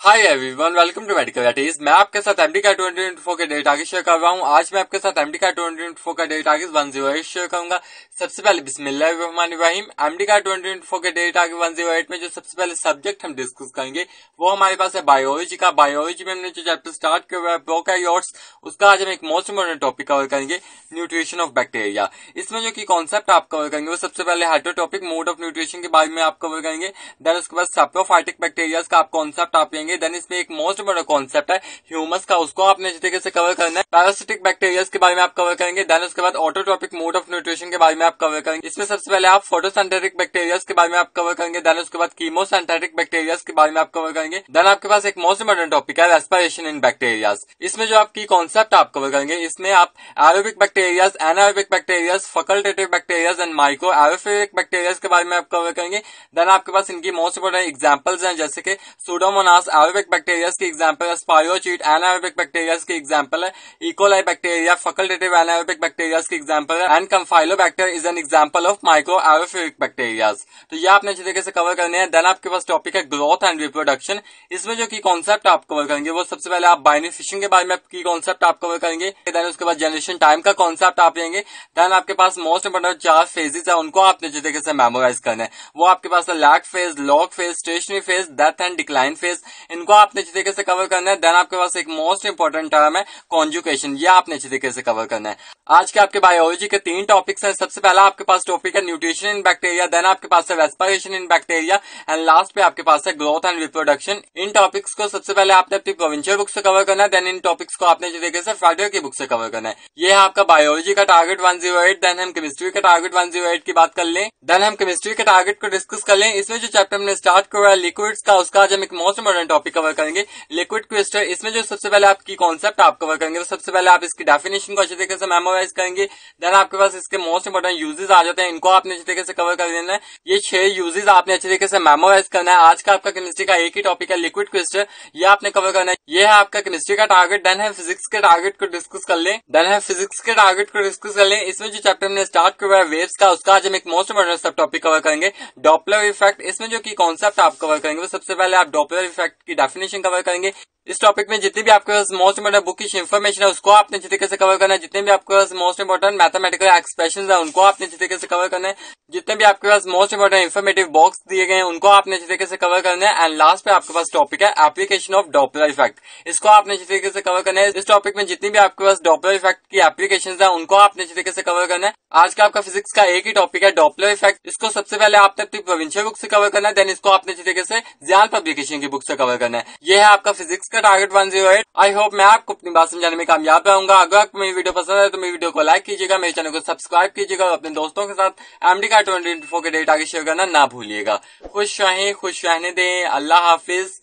Hi everyone welcome to medical that मैं आपके साथ एमडी का ट्वेंटी फोर के डेट आगे शेयर कर रहा हूँ। आज मैं आपके साथ एमडी का ट्वेंटी फोर का डेट आगे वन ज़ीरो एट शेयर करूँगा। सबसे पहले बिस्मिल्लाहिर्रहमानिर्रहीम एमडी का ट्वेंटी फोर के डेट आगे वन ज़ीरो एट में जो सबसे पहले सब्जेक्ट हम डिस्कस करेंगे, वो हमारे पास है बायोलॉजी का। बायोलॉजी में हमने जो चैप्टर स्टार्ट किया है उसका आज हम एक मोस्ट इम्पोर्टेंट टॉपिक कवर करेंगे न्यूट्रिशन ऑफ़ बैक्टीरिया इसमें जो की कॉन्सेप्ट आप कवर करेंगे, वो सबसे पहले हाइड्रोटॉपिक मोड ऑफ़ न्यूट्रिशन के बारे में आप कवर करेंगे। देन उसके बाद सेप्रोफाइटिक बैक्टीरिया का आप कॉन्सेप्ट आप लेंगे। देन इसमें एक मोस्ट बड़ा कॉन्सेप्ट है। ह्यूमस का उसको आपने जिस तरीके से कवर करना है पैरासिटिक बैक्टीरिया के बारे में आप कवर करेंगे। देन उसके बाद ऑटोट्रॉपिक मोड ऑफ़ न्यूट्रिशन के बारे में आप कवर करेंगे। इसमें सबसे पहले आप फोटोसेंटेटिक बैक्टीरिया के बारे में आप कवर करेंगे। देन उसके बाद कीमोसेंथेटिक बैक्टीरिया के बारे में आप कवर करेंगे। देन आपके पास एक मोस्ट इंपोर्टेंट टॉपिक है रेस्पिरेशन इन बैक्टीरिया इसमें जो आपकी कॉन्सेप्ट आप कवर करेंगे, इसमें आप aerobic bacteria anaerobic bacteria facultative bacteria and micro aerophilic bacteria के बारे में आप कवर करेंगे। देन आपके पास इनकी मोस्ट इंपोर्टेंट एग्जाम्पल्स हैं, जैसे कि सुडोमोनास एरोबिक बैक्टीरिया की एग्ज़ाम्पल है स्पायोचीट एनारोबिक बैक्टीरिया की एग्ज़ाम्पल है E coli bacteria facultative anaerobic bacteria की एग्ज़ाम्पल है and Campylobacter is an example of micro aerophilic bacteria तो ये आपने अच्छी तरीके से कवर करने हैं। देन आपके पास टॉपिक है ग्रोथ एंड रिप्रोडक्शन इसमें जो की कॉन्सेप्ट आप कवर करेंगे, वो सबसे पहले आप बाइनी फिशिंग के बारे में की कॉन्सेप्ट आप कवर करेंगे। देन उसके बाद जनरेशन टाइम का कॉन्सेप्ट आप लेंगे। देन आपके पास मोस्ट इंपोर्टेंट चार फेजेस है, उनको आपने अच्छी तरीके से मेमोराइज करना है। वो आपके पास lag phase log phase stationary phase death and decline phase इनको आपने अच्छी तरीके से कवर करना है। देन आपके पास एक मोस्ट इंपोर्टेंट टर्म है कॉन्जुकेशन ये आपने अच्छी तरीके से कवर करना है। आज के आपके बायोलॉजी के तीन टॉपिक्स हैं। सबसे पहला आपके पास टॉपिक है न्यूट्रिशन इन बैक्टीरिया देन आपके पास है respiration in bacteria and last पे आपके पास है ग्रोथ एंड रिप्रोडक्शन इन टॉपिक्स को सबसे पहले आपने अपनी प्रोविंशियल बुक से कवर करना है देन इन टॉपिक्स को आपने तरीके से फ्राइडे की बुक से कवर करना है। ये है आपका बायोलॉजी का टारगेट वन देन हम केमिस्ट्री का टारगेट वन ज़ीरो एट की बात कर लें। देन हम केमिस्ट्री के टारगेट को डिस्कस कर लें। इसमें जो चैप्टर हमने स्टार्ट किया है लिक्विड्स का, उसका आज हम एक मोस्ट इंपोर्टेंट टॉपिक कवर करेंगे। लिक्विड क्रिस्टल इसमें जो सबसे पहले आपकी कॉन्सेप्ट आप कवर करेंगे तो सबसे पहले आप इसकी डेफिनेशन को अच्छे तरीके से मेमोराइज करेंगे। देन आपके पास इसके मोस्ट इंपोर्टेंट यूजेस आ जाते हैं, इनको आपने अच्छे तरीके से कवर कर देना है। ये छह यूजेस आपने अच्छे तरीके से मेमोराइज करना है। आज का आपका केमिस्ट्री का एक ही टॉपिक है लिक्विड क्रिस्टल ये आपने कवर करना है। ये है आपका केमिस्ट्री का टारगेट देन है फिजिक्स के टारगेट को डिस्कस कर लें। देन है फिजिक्स के टारगेट को डिस्कस कर लें। इसमें जो चैप्टर हमने स्टार्ट किया है वेव्स का, उसका आज हम एक मोस्ट इंपोर्टेंट सब टॉपिक कवर करेंगे। डॉपलर इफ़ेक्ट इसमें जो की कॉन्सेप्ट आप कवर करेंगे सबसे पहले आप डॉपलर इफ़ेक्ट की डेफिनेशन कवर करेंगे। इस टॉपिक में जितनी भी आपके पास मोस्ट इंपोर्टेंट बुकिश इन्फॉर्मेशन है, उसको आपने अच्छी तरीके से कवर करना है। जितने भी आपके पास मोस्ट इंपोर्टेंट मैथमेटिकल एक्सप्रेशन है, उनको आपने अच्छी तरीके से कवर करना है। जितने भी आपके पास मोस्ट इंपोर्टेंट इन्फॉर्मेटिव बॉक्स दिए गए उनको आपने अच्छी तरीके से कवर करना है। एंड लास्ट पे आपके पास टॉपिक है एप्लीकेशन ऑफ़ डॉपलर इफ़ेक्ट इसको आपने अच्छी तरीके से कवर करना है। इस टॉपिक में जितनी भी आपके पास डॉपलर इफ़ेक्ट की एप्लीकेशन है, उनको आपने अच्छी तरीके से कवर करना है। आज का आपका फिजिक्स का एक ही टॉपिक है डॉपलर इफ़ेक्ट इसको सबसे पहले आपने अपनी प्रोविंशियल बुक से कवर करना है देन इसको आपने अच्छी तरीके से ज्ञान पब्लिकेशन की बुक से कवर करना है। ये है आपका फिजिक्स का target one zero eight I hope मैं आपको अपनी बात समझाने में कामयाब रहूँगा। अगर आपको मेरी वीडियो पसंद है तो मेरी वीडियो को लाइक कीजिएगा, मेरे चैनल को सब्सक्राइब कीजिएगा और अपने दोस्तों के साथ एमडी का ट्वेंटी फोर के डेट आगे शेयर करना ना भूलिएगा। खुश रहें, खुश रहने दें। अल्लाह हाफिज।